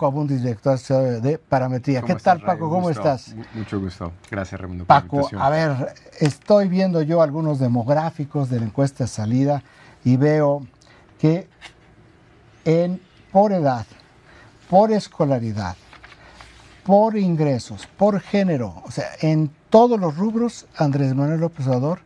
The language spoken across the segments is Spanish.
Paco Abundis, director de Parametría. ¿Qué tal, Paco? ¿Cómo estás? Mucho gusto. Gracias, Raimundo. Paco, a ver, estoy viendo yo algunos demográficos de la encuesta de salida y veo que en, por edad, por escolaridad, por ingresos, por género, o sea, en todos los rubros, Andrés Manuel López Obrador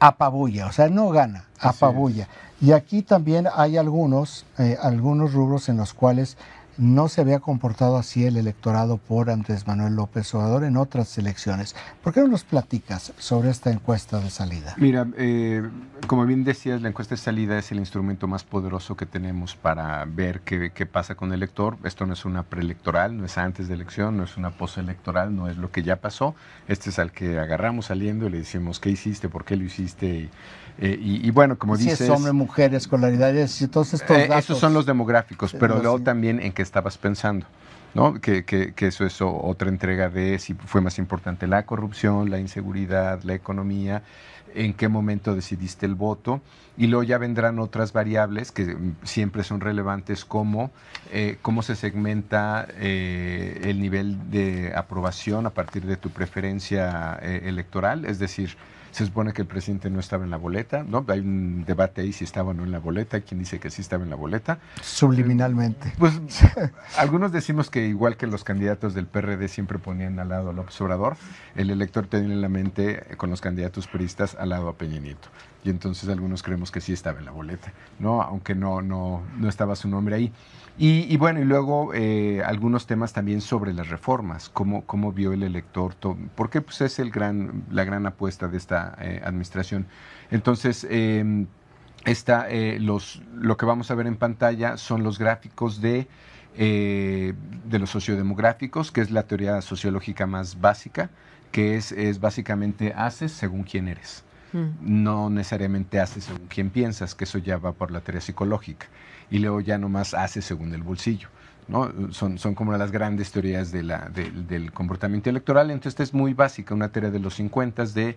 apabulla, o sea, no gana, apabulla. Y aquí también hay algunos, eh, algunos rubros en los cuales no se había comportado así el electorado por Andrés Manuel López Obrador en otras elecciones. ¿Por qué no nos platicas sobre esta encuesta de salida? Mira, eh, como bien decías, la encuesta de salida es el instrumento más poderoso que tenemos para ver qué, qué pasa con el elector. Esto no es una preelectoral, no es antes de elección, no es una postelectoral, no es lo que ya pasó. Este es al que agarramos saliendo y le decimos qué hiciste, por qué lo hiciste. Y, eh, y, bueno, como si dices... es hombre, mujer, escolaridades y todos estos eh, Esos son los demográficos, pero luego también en qué estabas pensando. ¿no? Que, que, que, eso es otra entrega de si fue más importante la corrupción, la inseguridad, la economía, en qué momento decidiste el voto. Y luego ya vendrán otras variables que siempre son relevantes como eh, cómo se segmenta el nivel de aprobación a partir de tu preferencia electoral, es decir, se supone que el presidente no estaba en la boleta, ¿no? Hay un debate ahí si estaba o no en la boleta, hay quien dice que sí estaba en la boleta. Subliminalmente. Pues algunos decimos que igual que los candidatos del PRD siempre ponían al lado a López Obrador, el elector tenía en la mente con los candidatos peristas al lado a Peña Nieto. Y entonces algunos creemos que sí estaba en la boleta, ¿no? Aunque no, no, no estaba su nombre ahí. Y, bueno, y luego eh, algunos temas también sobre las reformas, cómo, cómo vio el elector, porque pues es el gran, la gran apuesta de esta eh, administración. Entonces, em, eh, los, lo que vamos a ver en pantalla son los gráficos de, de los sociodemográficos, que es la teoría sociológica más básica, que es, es básicamente haces según quién eres. No necesariamente haces según quién piensas, que eso ya va por la teoría psicológica y luego ya nomás hace según el bolsillo. ¿no? Son, son como las grandes teorías del comportamiento electoral. Entonces, esta es muy básica, una teoría de los 50 de...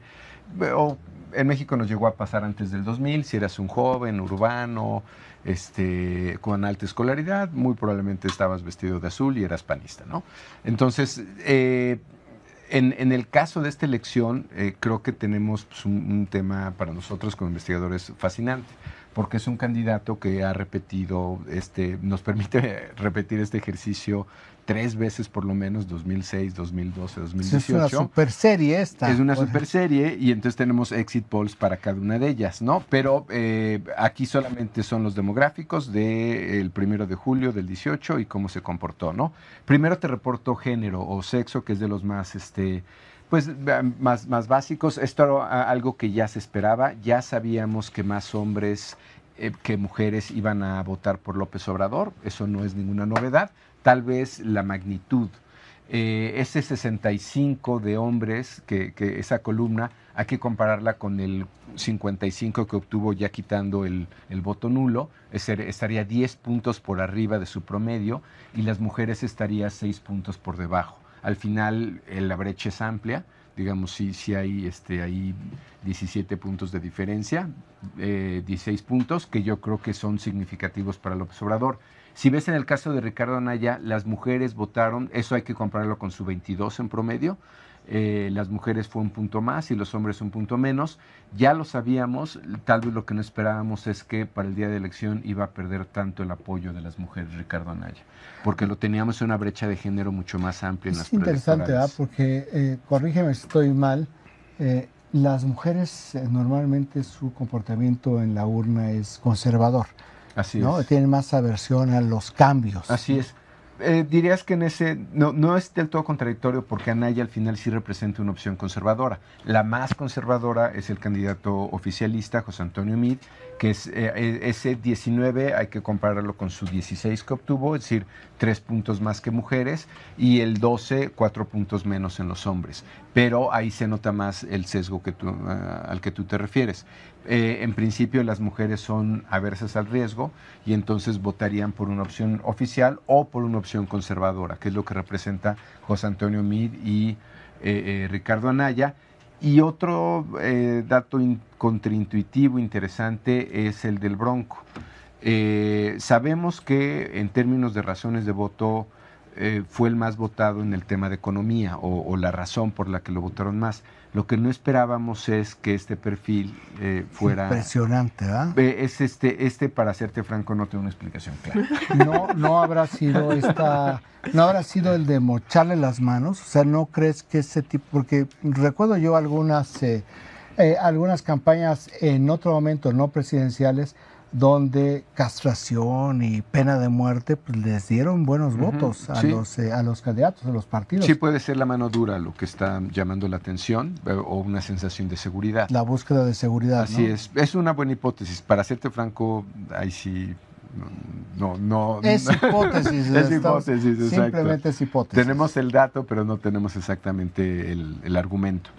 O en México nos llegó a pasar antes del 2000, si eras un joven, urbano, este, con alta escolaridad, muy probablemente estabas vestido de azul y eras panista, ¿no? Entonces, eh, en, en, el caso de esta elección, eh, creo que tenemos pues, un, tema para nosotros como investigadores fascinante porque es un candidato que ha repetido, este, nos permite repetir este ejercicio tres veces por lo menos, 2006, 2012, 2018. Es una super serie esta. Es una super serie y entonces tenemos exit polls para cada una de ellas, ¿no? Pero eh, aquí solamente son los demográficos del primero de julio del 18 y cómo se comportó, ¿no? Primero te reporto género o sexo, que es de los más, este, pues más, más básicos. Esto era algo que ya se esperaba. Ya sabíamos que más hombres eh, que mujeres iban a votar por López Obrador. Eso no es ninguna novedad. Tal vez la magnitud. Eh, ese 65 de hombres, que, esa columna, hay que compararla con el 55 que obtuvo ya quitando el, el voto nulo, estaría 10 puntos por arriba de su promedio y las mujeres estaría 6 puntos por debajo al final eh, la brecha es amplia, digamos, si sí, hay, este, hay 17 puntos de diferencia, 16 eh, puntos, que yo creo que son significativos para López Obrador. Si ves en el caso de Ricardo Anaya, las mujeres votaron, eso hay que compararlo con su 22 en promedio, eh, las mujeres fue un punto más y los hombres un punto menos. Ya lo sabíamos, tal vez lo que no esperábamos es que para el día de elección iba a perder tanto el apoyo de las mujeres Ricardo Anaya, porque lo teníamos en una brecha de género mucho más amplia en es las interesante, ¿verdad? porque, eh, corrígeme si estoy mal, eh, las mujeres normalmente su comportamiento en la urna es conservador. Así ¿no? Tienen más aversión a los cambios. Así es. Eh, dirías que en ese no, no es del todo contradictorio porque Anaya al final sí representa una opción conservadora. La más conservadora es el candidato oficialista, José Antonio Mid, que es eh, e, ese 19 hay que compararlo con su 16 que obtuvo, es decir, tres puntos más que mujeres, y el 12, cuatro puntos menos en los hombres. Pero ahí se nota más el sesgo que tú, al que tú te refieres. Eh, en principio las mujeres son aversas al riesgo y entonces votarían por una opción oficial o por una opción conservadora, que es lo que representa José Antonio Mid y eh, Ricardo Anaya y otro eh, dato contraintuitivo interesante es el del bronco. Eh, sabemos que en términos de razones de voto eh, fue el más votado en el tema de economía o, la razón por la que lo votaron más. Lo que no esperábamos es que este perfil eh, fuera... Impresionante, ¿ah? es este, este, para serte franco, no tengo una explicación clara. No, no habrá sido esta... No habrá sido el de mocharle las manos, o sea, ¿no crees que ese tipo, porque recuerdo yo algunas, algunas campañas en otro momento no presidenciales, donde castración y pena de muerte pues, les dieron buenos votos a, los, eh, a los candidatos, a los partidos. Sí, puede ser la mano dura lo que está llamando la atención eh, o una sensación de seguridad. La búsqueda de seguridad. Así es, es una buena hipótesis. Para serte franco, ahí sí no, no. Es hipótesis. es hipótesis, exacto. Simplemente es hipótesis. Tenemos el dato, pero no tenemos exactamente el, el argumento.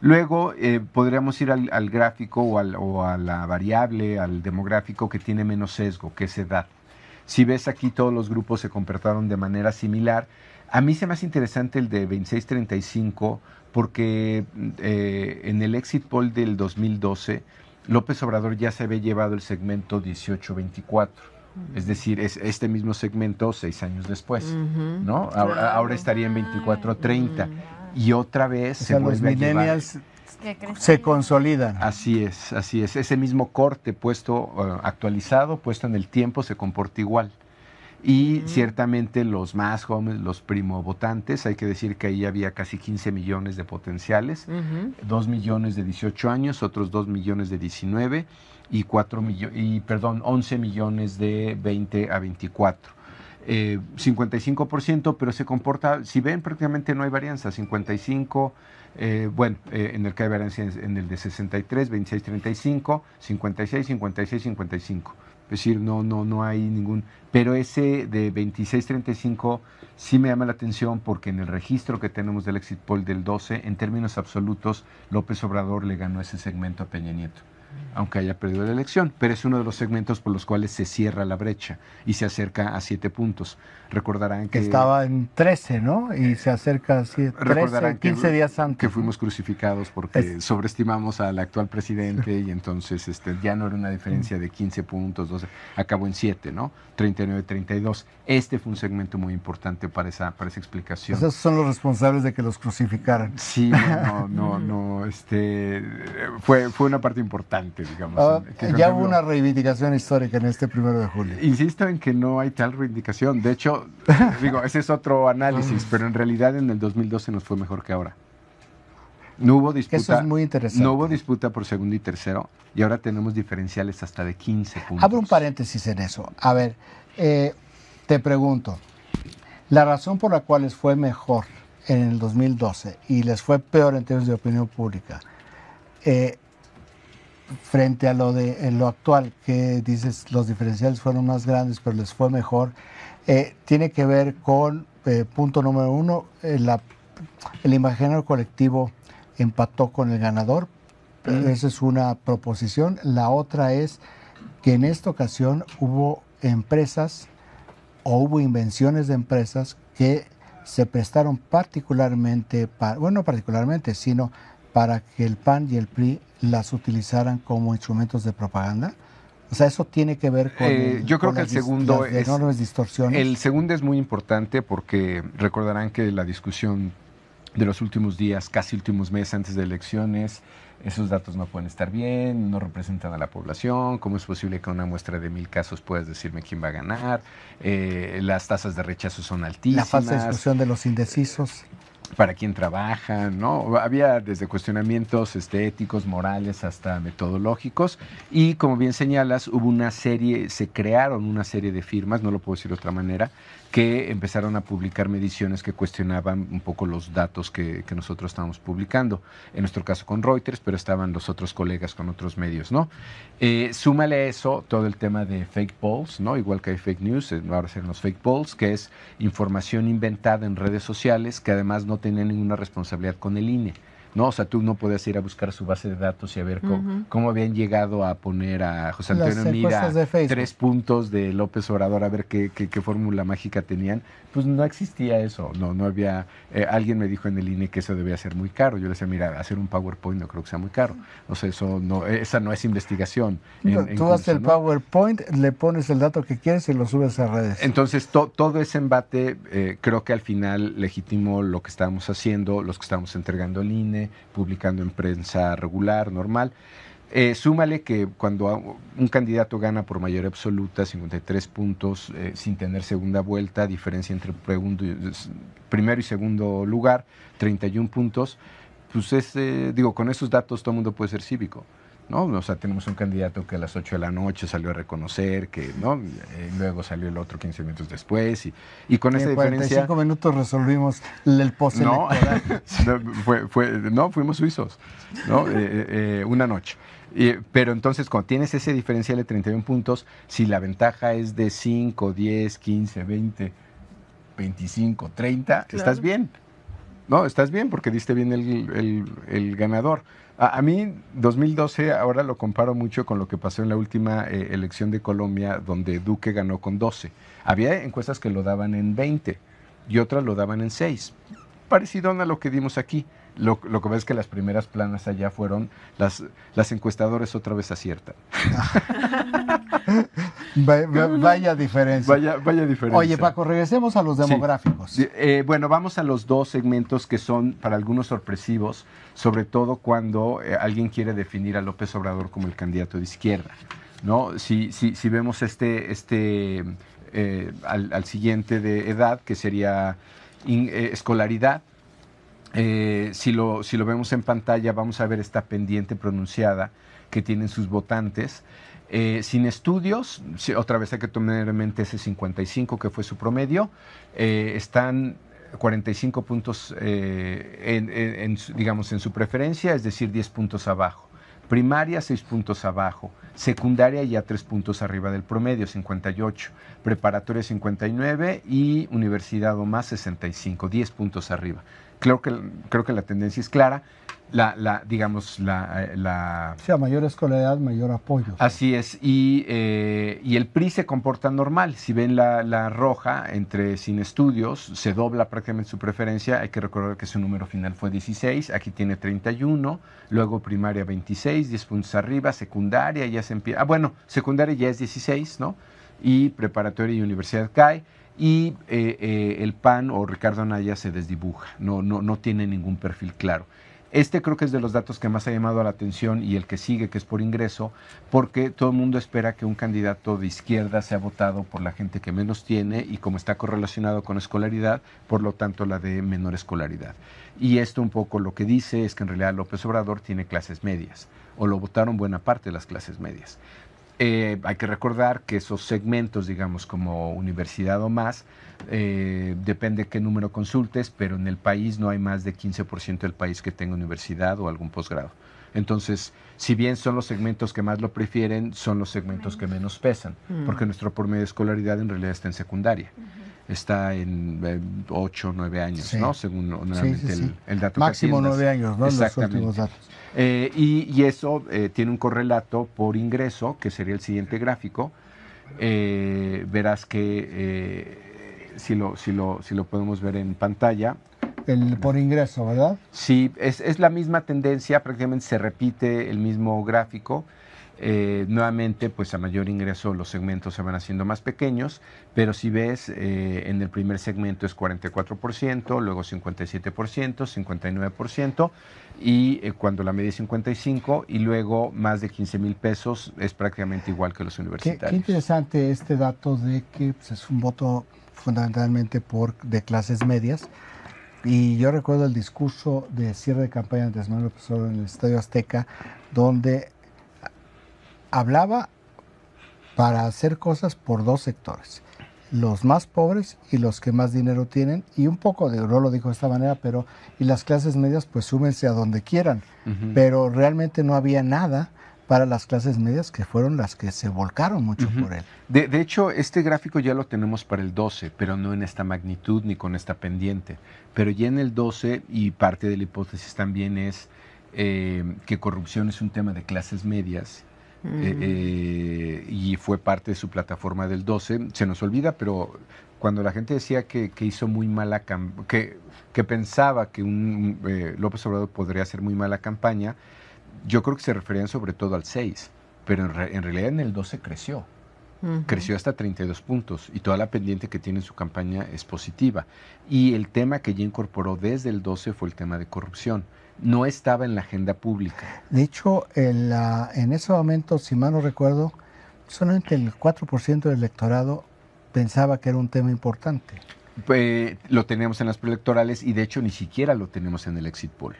Luego eh, podríamos ir al, gráfico o, a la variable, al demográfico que tiene menos sesgo, que es edad. Si ves aquí todos los grupos se comportaron de manera similar. A mí se me hace interesante el de 2635 porque eh, en el exit poll del 2012 López Obrador ya se había llevado el segmento 1824. Es decir, es este mismo segmento seis años después, ¿no? Ahora, ahora, estaría en 2430 y otra vez se vuelve los millennials se consolidan. Así es, así es. Ese mismo corte puesto, eh, actualizado, puesto en el tiempo, se comporta igual. Y ciertamente los más jóvenes, los primo votantes, hay que decir que ahí había casi 15 millones de potenciales, 2 millones de 18 años, otros 2 millones de 19 y, 4 y perdón, 11 millones de 20 a 24 eh, 55%, pero se comporta, si ven, prácticamente no hay varianza, 55, eh, bueno, eh, en el que hay varianza en el de 63, 26, 35, 56, 56, 55. Es decir, no, no, no hay ningún. Pero ese de 26-35 sí me llama la atención porque en el registro que tenemos del exit poll del 12, en términos absolutos, López Obrador le ganó ese segmento a Peña Nieto aunque haya perdido la elección, pero es uno de los segmentos por los cuales se cierra la brecha y se acerca a siete puntos. Recordarán que... Estaba en 13, ¿no? Y se acerca a 13, 15 días antes. Que fuimos crucificados porque sobreestimamos al actual presidente y entonces este, ya no era una diferencia de 15 puntos, 12, acabó en 7, ¿no? 39-32. Este fue un segmento muy importante para esa, para esa explicación. Esos son los responsables de que los crucificaran. Sí, no, no, no, este, fue, fue una parte importante, digamos. Ah, ya hubo una reivindicación histórica en este primero de julio. Insisto en que no hay tal reivindicación. De hecho, digo, ese es otro análisis, pero en realidad en el 2012 nos fue mejor que ahora. No hubo disputa. Eso es muy interesante. No hubo disputa por segundo y tercero, y ahora tenemos diferenciales hasta de 15 puntos. Abro un paréntesis en eso. A ver, eh, te pregunto, la razón por la cual les fue mejor en el 2012 y les fue peor en términos de opinión pública, eh, frente a lo de lo actual, que dices los diferenciales fueron más grandes, pero les fue mejor, eh, tiene que ver con, punto número uno, el imaginario colectivo empató con el ganador. Esa es una proposición. La otra es que en esta ocasión hubo empresas o hubo invenciones de empresas que se prestaron particularmente, para, bueno, no particularmente, sino para que el PAN y el PRI las utilizaran como instrumentos de propaganda. O sea, eso tiene que ver con. Eh, yo creo que el segundo es, enormes distorsiones. El segundo es muy importante porque recordarán que la discusión de los últimos días, casi últimos meses antes de elecciones, esos datos no pueden estar bien, no representan a la población, cómo es posible que una muestra de mil casos puedas decirme quién va a ganar, eh, las tasas de rechazo son altísimas. La falsa discusión de los indecisos para quién trabaja, ¿no? Había desde cuestionamientos estéticos, morales, hasta metodológicos. Y como bien señalas, hubo una serie, se crearon una serie de firmas, no lo puedo decir de otra manera, que empezaron a publicar mediciones que cuestionaban un poco los datos que, nosotros estábamos publicando. En nuestro caso con Reuters, pero estaban los otros colegas con otros medios, ¿no? Eh, súmale a eso todo el tema de fake polls, ¿no? Igual que hay fake news, eh, ahora serán los fake polls, que es información inventada en redes sociales que además no tiene ninguna responsabilidad con el INE ¿no? O sea, tú no podías ir a buscar su base de datos y a ver cómo, habían llegado a poner a José Antonio Mira tres puntos de López Obrador a ver qué, qué, fórmula mágica tenían. Pues no existía eso, no, no había... Eh, alguien me dijo en el INE que eso debía ser muy caro. Yo le decía, mira, hacer un PowerPoint no creo que sea muy caro. O sea, eso no, esa no es investigación. tú haces el PowerPoint, le pones el dato que quieres y lo subes a redes. Entonces, todo ese embate eh, creo que al final legitimó lo que estábamos haciendo, los que estamos entregando el INE, publicando en prensa regular, normal. Eh, súmale que cuando un candidato gana por mayoría absoluta 53 puntos eh, sin tener segunda vuelta, diferencia entre primero y segundo lugar, 31 puntos, pues es, eh, digo, con esos datos todo el mundo puede ser cívico. ¿No? O sea, tenemos un candidato que a las 8 de la noche salió a reconocer, que no eh, luego salió el otro 15 minutos después, y, y con esa diferencia... En 45 minutos resolvimos el post no, fue, fue, no, fuimos suizos, ¿no? Eh, eh, una noche. pero entonces, cuando tienes ese diferencial de 31 puntos, si la ventaja es de 5, 10, 15, 20, 25, 30, estás bien. No, estás bien porque diste bien el, el, ganador. A, mí, 2012, ahora lo comparo mucho con lo que pasó en la última eh, elección de Colombia, donde Duque ganó con 12. Había encuestas que lo daban en 20 y otras lo daban en 6. Parecido a lo que dimos aquí. Lo, lo que ves es que las primeras planas allá fueron, las, las encuestadores otra vez aciertan. vaya, diferencia. Vaya, vaya diferencia. Oye, Paco, regresemos a los demográficos. Eh, bueno, vamos a los dos segmentos que son para algunos sorpresivos, sobre todo cuando eh, alguien quiere definir a López Obrador como el candidato de izquierda. ¿no? Si, si, si vemos este, este eh, al, siguiente de edad, que sería escolaridad, eh, si, lo, vemos en pantalla, vamos a ver esta pendiente pronunciada que tienen sus votantes. Eh, sin estudios, otra vez hay que tener en mente ese 55 que fue su promedio, eh, están 45 puntos, digamos, en su preferencia, es decir, 10 puntos abajo. Primaria, 6 puntos abajo. Secundaria, ya 3 puntos arriba del promedio, 58. Preparatoria, 59. Y universidad o más, 65, 10 puntos arriba creo que, creo que la tendencia es clara. La, la digamos, la, eh, la... Sí, a mayor escolaridad, mayor apoyo. Así es, y, eh, y el PRI se comporta normal. Si ven la, la, roja entre sin estudios, se dobla prácticamente su preferencia. Hay que recordar que su número final fue 16, aquí tiene 31, luego primaria 26, 10 puntos arriba, secundaria ya se empieza... Ah, bueno, secundaria ya es 16, ¿no? Y preparatoria y universidad cae y eh, eh, el PAN o Ricardo Anaya se desdibuja, no, no, no tiene ningún perfil claro. Este creo que es de los datos que más ha llamado la atención y el que sigue, que es por ingreso, porque todo el mundo espera que un candidato de izquierda sea votado por la gente que menos tiene y como está correlacionado con escolaridad, por lo tanto la de menor escolaridad. Y esto un poco lo que dice es que en realidad López Obrador tiene clases medias, o lo votaron buena parte de las clases medias. Eh, hay que recordar que esos segmentos, digamos, como universidad o más, eh, depende qué número consultes, pero en el país no hay más de 15% del país que tenga universidad o algún posgrado. Entonces, si bien son los segmentos que más lo prefieren, son los segmentos que menos pesan, mm. porque nuestro promedio de escolaridad en realidad está en secundaria. Está en 8 o 9 años, ¿no? Según el, dato Máximo 9 años, ¿no? Los últimos datos. Eh, y, eso eh, tiene un correlato por ingreso, que sería el siguiente gráfico. Eh, verás que si, lo, si, lo, si lo podemos ver en pantalla. El por ingreso, ¿verdad? Sí, es, es la misma tendencia, prácticamente se repite el mismo gráfico. Eh, nuevamente, pues a mayor ingreso los segmentos se van haciendo más pequeños, pero si ves, eh, en el primer segmento es 44%, luego 57%, 59%, y eh, cuando la media es 55%, y luego más de 15 mil pesos es prácticamente igual que los universitarios. Qué, interesante este dato de que pues, es un voto fundamentalmente por de clases medias. Y yo recuerdo el discurso de cierre de campaña de Manuel López en el Estadio Azteca, donde hablaba para hacer cosas por dos sectores, los más pobres y los que más dinero tienen, y un poco de, no lo dijo de esta manera, pero, y las clases medias pues súmense a donde quieran, pero realmente no había nada para las clases medias que fueron las que se volcaron mucho por él. De, de, hecho, este gráfico ya lo tenemos para el 12, pero no en esta magnitud ni con esta pendiente. Pero ya en el 12, y parte de la hipótesis también es eh, que corrupción es un tema de clases medias. Eh, eh, y fue parte de su plataforma del 12. Se nos olvida, pero cuando la gente decía que, hizo muy mala que, que pensaba que un López Obrador podría hacer muy mala campaña, yo creo que se referían sobre todo al 6, pero en, realidad en el 12 creció. Creció hasta 32 puntos y toda la pendiente que tiene en su campaña es positiva. Y el tema que ya incorporó desde el 12 fue el tema de corrupción. No estaba en la agenda pública. De hecho, en, la, en ese momento, si mal no recuerdo, solamente el 4% del electorado pensaba que era un tema importante. Pues, lo teníamos en las preelectorales y de hecho ni siquiera lo tenemos en el exit poll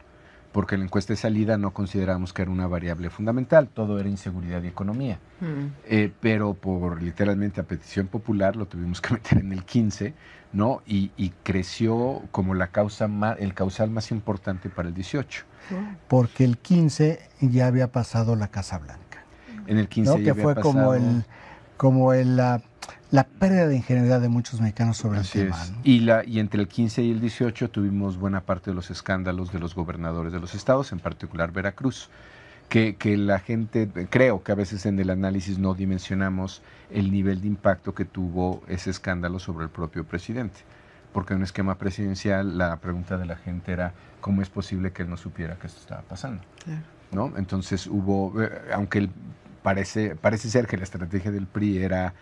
porque en la encuesta de salida no consideramos que era una variable fundamental, todo era inseguridad y economía. Mm. Eh, pero por literalmente a petición popular lo tuvimos que meter en el 15, ¿no? Y, creció como la causa más, el causal más importante para el 18. Porque el 15 ya había pasado la Casa Blanca. En el 15 ya que fue como el como el, la pérdida de ingenuidad de muchos mexicanos sobre el tema. Y, la, y entre el 15 y el 18 tuvimos buena parte de los escándalos de los gobernadores de los estados, en particular Veracruz, que, que la gente, creo que a veces en el análisis no dimensionamos el nivel de impacto que tuvo ese escándalo sobre el propio presidente. Porque en un esquema presidencial la pregunta de la gente era cómo es posible que él no supiera que esto estaba pasando. ¿no? Entonces hubo, eh, aunque parece, parece ser que la estrategia del PRI era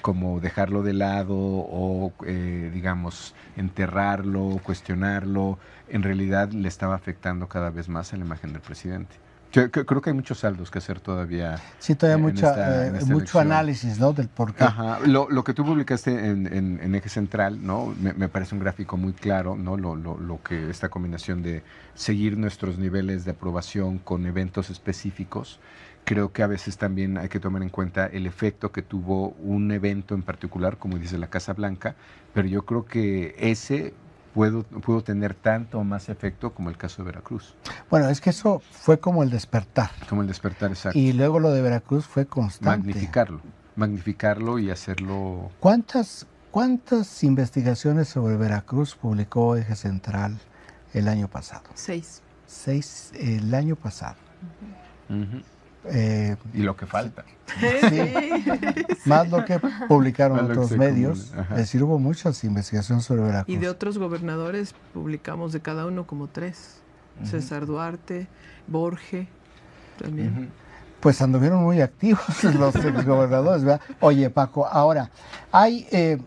como dejarlo de lado o, eh, digamos, enterrarlo, cuestionarlo, en realidad le estaba afectando cada vez más a la imagen del presidente. Yo creo que hay muchos saldos que hacer todavía. Sí, todavía mucha, eh, mucho análisis, ¿no? Del por qué. Ajá. Lo, lo que tú publicaste en, en, Eje Central, ¿no? Me, me, parece un gráfico muy claro, ¿no? Lo, lo, lo, que esta combinación de seguir nuestros niveles de aprobación con eventos específicos creo que a veces también hay que tomar en cuenta el efecto que tuvo un evento en particular, como dice la Casa Blanca, pero yo creo que ese pudo, pudo tener tanto o más efecto como el caso de Veracruz. Bueno, es que eso fue como el despertar. Como el despertar, exacto. Y luego lo de Veracruz fue constante. Magnificarlo, magnificarlo y hacerlo... ¿Cuántas, cuántas investigaciones sobre Veracruz publicó Eje Central el año pasado? Seis. Seis el año pasado. Eh, y lo que falta. Más lo que publicaron otros medios. Es decir, hubo muchas investigaciones sobre Veracruz. Y de otros gobernadores publicamos de cada uno como tres. César Duarte, Borge, también. Pues anduvieron muy activos los gobernadores, ¿verdad? Oye, Paco, ahora, hay... Eh,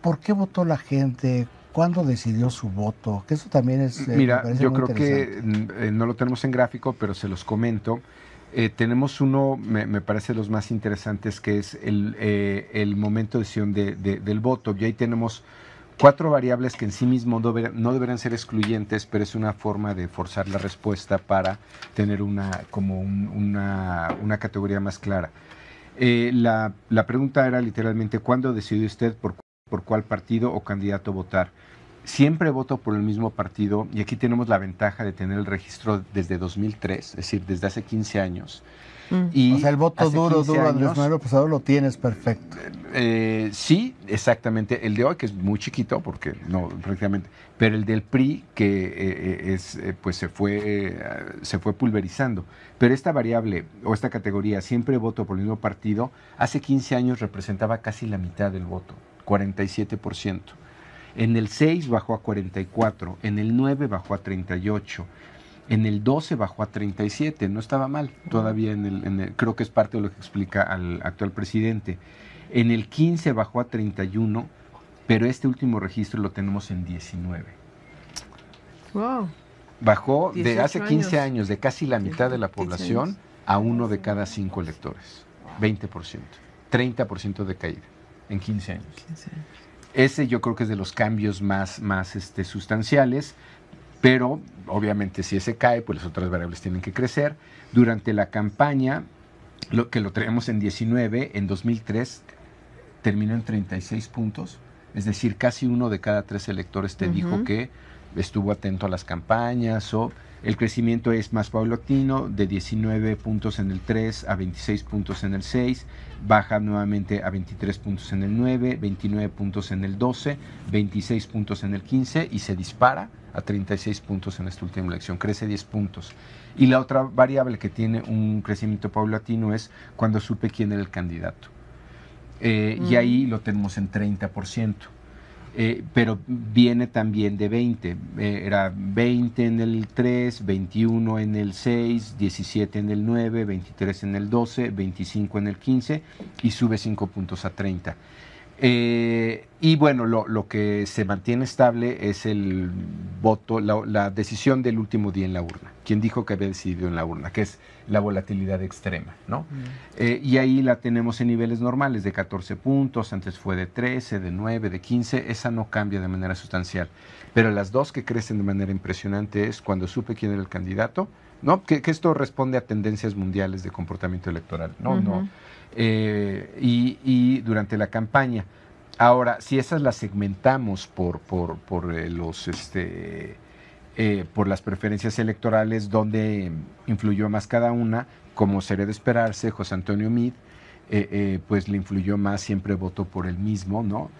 ¿Por qué votó la gente? ¿Cuándo decidió su voto? Que eso también es... Eh, Mira, yo creo que eh, no lo tenemos en gráfico, pero se los comento. Eh, tenemos uno, me, parece los más interesantes, que es el, el momento de decisión de, del voto. Y ahí tenemos cuatro variables que en sí mismo no, no, deberán ser excluyentes, pero es una forma de forzar la respuesta para tener una, como una, una, categoría más clara. la, la, pregunta era literalmente, ¿cuándo decidió usted por por cuál partido o candidato votar. Siempre voto por el mismo partido y aquí tenemos la ventaja de tener el registro desde 2003, es decir, desde hace 15 años. Mm. Y o sea, el voto duro, duro Andrés Manuel López lo tienes perfecto. Eh, sí, exactamente. El de hoy, que es muy chiquito, porque no, prácticamente, pero el del PRI, que eh, eh, es, pues se fue, se fue pulverizando. Pero esta variable o esta categoría, siempre voto por el mismo partido, hace 15 años representaba casi la mitad del voto. 47%. En el 6 bajó a 44, en el 9 bajó a 38, en el 12 bajó a 37, no estaba mal todavía en el, creo que es parte de lo que explica al actual presidente. En el 15 bajó a 31, pero este último registro lo tenemos en 19. Wow. Bajó de hace 15 años. de casi la mitad de la población a uno de cada cinco electores, 20%, 30% de caída en 15 años. Ese yo creo que es de los cambios más, más este, sustanciales, pero obviamente si ese cae, pues las otras variables tienen que crecer. Durante la campaña, lo que lo tenemos en 19, en 2003 terminó en 36 puntos, es decir, casi uno de cada tres electores te dijo que estuvo atento a las campañas o el crecimiento es más paulatino, de 19 puntos en el 3 a 26 puntos en el 6, baja nuevamente a 23 puntos en el 9, 29 puntos en el 12, 26 puntos en el 15 y se dispara a 36 puntos en esta última elección, crece 10 puntos. Y la otra variable que tiene un crecimiento paulatino es cuando supe quién era el candidato. Eh, y mm. ahí lo tenemos en 30%. Eh, pero viene también de 20. Eh, era 20 en el 3, 21 en el 6, 17 en el 9, 23 en el 12, 25 en el 15 y sube 5 puntos a 30. Eh, y bueno, lo, que se mantiene estable es el voto, la, decisión del último día en la urna. Quien dijo que había decidido en la urna, que es la volatilidad extrema, ¿no? Mm. Eh, y ahí la tenemos en niveles normales de 14 puntos, antes fue de 13, de 9, de 15, esa no cambia de manera sustancial. Pero las dos que crecen de manera impresionante es cuando supe quién era el candidato, ¿no? Que, esto responde a tendencias mundiales de comportamiento electoral, ¿no? no eh, y, durante la campaña. Ahora, si esas las segmentamos por, por, por eh, los este, eh, por las preferencias electorales, donde influyó más cada una, como sería de esperarse, José Antonio Mid, pues le influyó más, siempre votó por el mismo, ¿no?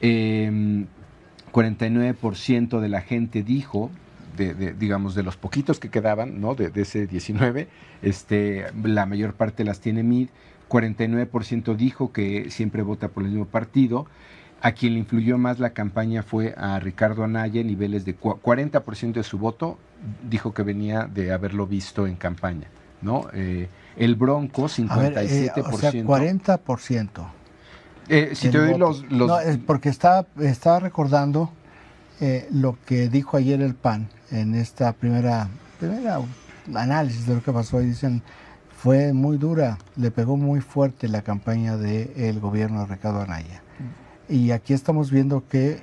49% em, de la gente dijo digamos, de los poquitos que quedaban, ¿no? De, de, ese 19, este, la mayor parte las tiene Mid 49% dijo que siempre vota por el mismo partido. A quien le influyó más la campaña fue a Ricardo Anaya, niveles de 40% de su voto dijo que venía de haberlo visto en campaña, ¿no? Eh, el Bronco, 57%. Eh, o sea, 40%. Eh, si te doy los, No, porque estaba, estaba recordando lo que dijo ayer el PAN en esta primera, primera análisis de lo que pasó y dicen fue muy dura, le pegó muy fuerte la campaña del gobierno de Ricardo Anaya. Mm. Y aquí estamos viendo que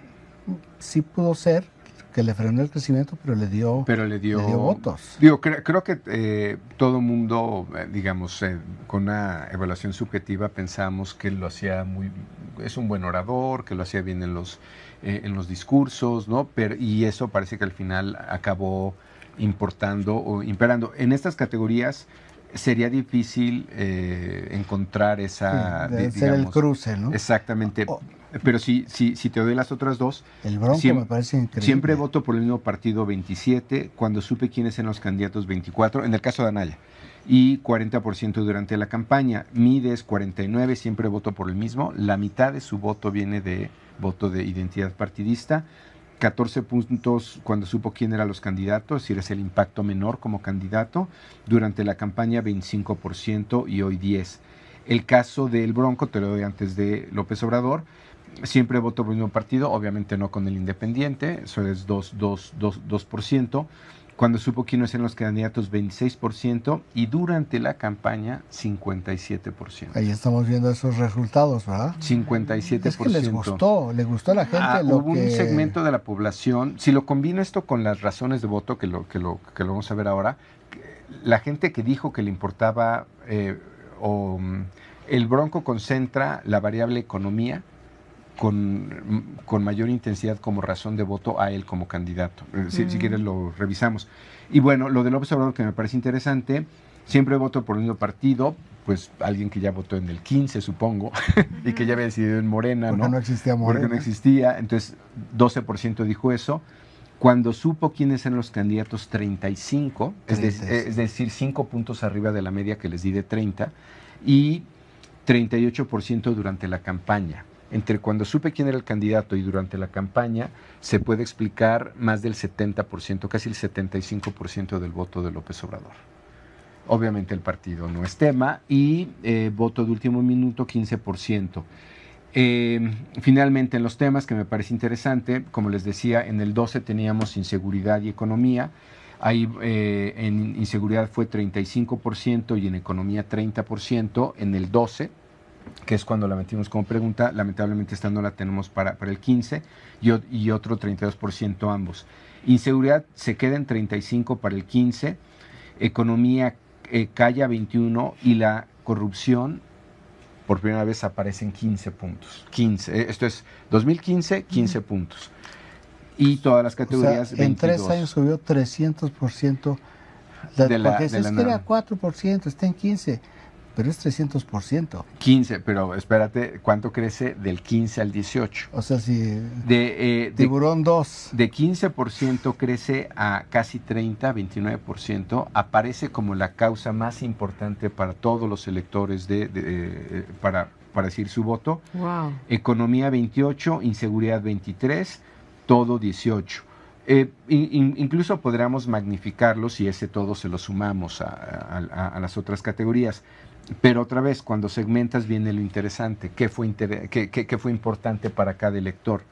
sí pudo ser que le frenó el crecimiento, pero le dio, pero le dio, votos. Digo, creo, que eh, todo mundo, eh, digamos, eh, con una evaluación subjetiva pensamos que lo hacía muy, es un buen orador, que lo hacía bien en los, en los discursos, ¿no? Pero, y eso parece que al final acabó importando o imperando. En estas categorías sería difícil eh, encontrar esa... ser el cruce, ¿no? Exactamente. Pero si, si, si te doy las otras dos... El Bronco siempre, me parece increíble. Siempre voto por el mismo partido 27, cuando supe quiénes eran los candidatos 24, en el caso de Anaya, y 40% durante la campaña. Mides 49, siempre voto por el mismo. La mitad de su voto viene de voto de identidad partidista. 14 puntos cuando supo quién eran los candidatos, es decir, es el impacto menor como candidato. Durante la campaña 25% y hoy 10. El caso del Bronco, te lo doy antes de López Obrador, siempre votó por el mismo partido, obviamente no con el Independiente, eso es 2%. 2, 2, 2% cuando supo quiénes eran los candidatos 26% y durante la campaña 57%. Ahí estamos viendo esos resultados, ¿verdad? 57%. Es que les gustó, le gustó a la gente. Ah, hubo un segmento de la población, si lo combino esto con las razones de voto, que lo, que lo, que lo vamos a ver ahora, la gente que dijo que le importaba eh, o mm, el Bronco concentra la variable economía, con, mayor intensidad como razón de voto a él como candidato. Eh, si, si, quieres lo revisamos. Y bueno, lo del López Obrador que me parece interesante, siempre voto por el mismo partido, pues alguien que ya votó en el 15, supongo, y que ya había decidido en Morena, Porque ¿no? existía Morena. Porque no existía, entonces 12% dijo eso. Cuando supo quiénes eran los candidatos, 35, es, es decir, 5 puntos arriba de la media que les di de 30, y 38% durante la campaña entre cuando supe quién era el candidato y durante la campaña, se puede explicar más del 70%, casi el 75% del voto de López Obrador. Obviamente el partido no es tema y eh, voto de último minuto 15%. Eh, finalmente en los temas que me parece interesante, como les decía, en el 12 teníamos inseguridad y economía. Ahí eh, en inseguridad fue 35% y en economía 30%. En el 12 que es cuando la metimos como pregunta, lamentablemente esta no la tenemos para, para el 15 y, y otro 32% ambos. Inseguridad se queda en 35 para el 15, economía eh, calla 21 y la corrupción por primera vez aparece en 15 puntos. 15, eh, esto es 2015, 15 puntos. Y todas las O sea, categorías en 22. tres años subió 300%. La, De la- porque de es la que era norma. 4%, está en 15%, pero es 300%. 15, pero espérate, ¿cuánto crece del 15 al 18? O sea, si De, eh, de, tiburón 2, de 15% crece a casi 30, 29%, aparece como la causa más importante para todos los electores de, de, eh, para, para decir su voto. Wow. Economía 28, inseguridad 23, todo 18. Eh, in- in- incluso podríamos magnificarlo si ese todo se lo sumamos a, a- a- a las otras categorías. Pero otra vez, cuando segmentas viene lo interesante. ¿Qué fue, inter- fue importante para cada elector?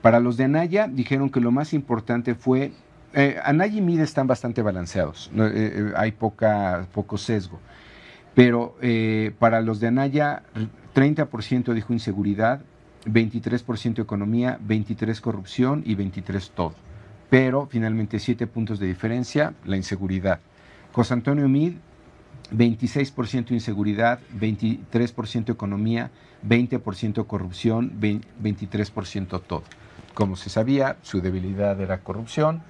Para los de Anaya dijeron que lo más importante fue... Eh, Anaya y Mide están bastante balanceados. eh, eh, hay poca, poco sesgo. Pero para los de Anaya, 30% dijo inseguridad, 23% economía, 23% corrupción y 23% todo. Pero finalmente 7 puntos de diferencia, la inseguridad. José Antonio Mid, 26% inseguridad, 23% economía, 20% corrupción, 20 23% todo. Como se sabía, su debilidad era corrupción,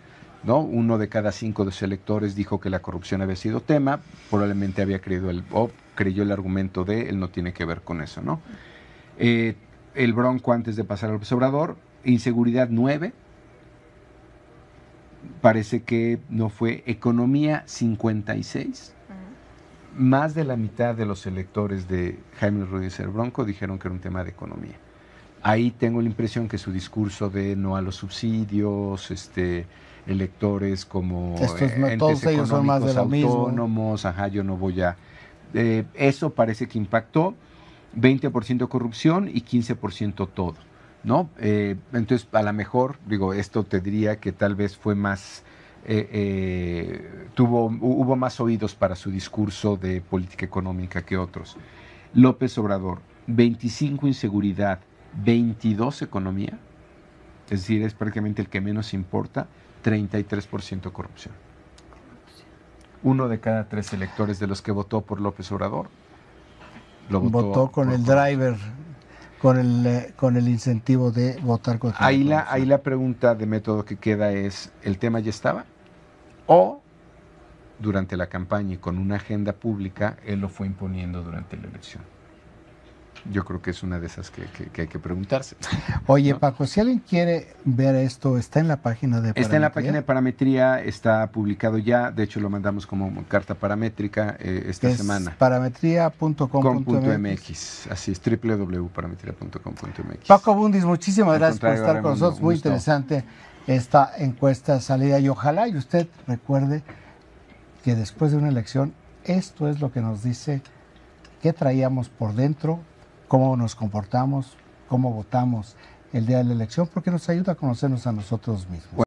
¿no? Uno de cada cinco de sus electores dijo que la corrupción había sido tema, probablemente había creído el, creyó el argumento de él no tiene que ver con eso, ¿no? Eh, el Bronco antes de pasar al Obrador, inseguridad 9, parece que no fue, economía 56, más de la mitad de los electores de Jaime Rodríguez el Bronco dijeron que era un tema de economía. Ahí tengo la impresión que su discurso de no a los subsidios, este, electores como Estos eh, entes todos ellos son más de autónomos, ajá, yo no voy a... eh, eso parece que impactó, 20% corrupción y 15% todo, ¿no? Eh, entonces, a lo mejor, digo, esto te diría que tal vez fue más... eh, eh, tuvo, hu- hubo más oídos para su discurso de política económica que otros. López Obrador, 25 inseguridad, 22 economía, es decir, es prácticamente el que menos importa, 33% corrupción. Uno de cada tres electores de los que votó por López Obrador lo votó, votó con por el driver, con el, eh, con el incentivo de votar contra Ahí la, ahí la pregunta de método que queda es, ¿el tema ya estaba? ¿O durante la campaña y con una agenda pública, él lo fue imponiendo durante la elección? Yo creo que es una de esas que, que- que hay que preguntarse. Oye, ¿no? Paco, si alguien quiere ver esto, está en la página de Está en la Parametría? página de parametría, está publicado ya, de hecho lo mandamos como carta paramétrica eh, esta Es semana. parametría.com.mx. com.mx, así es, www.parametría.com.mx. Paco Bundis, muchísimas Al gracias por estar con nosotros. Muy interesante esta encuesta salida y ojalá y usted recuerde que después de una elección esto es lo que nos dice qué traíamos por dentro, cómo nos comportamos, cómo votamos el día de la elección, porque nos ayuda a conocernos a nosotros mismos.